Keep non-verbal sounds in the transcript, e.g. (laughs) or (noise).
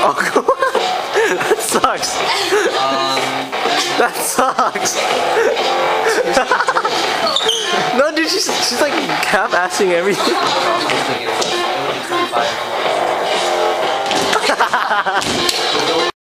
Oh. That sucks. That sucks. no, dude, she's, she's like cap assing everything. (laughs)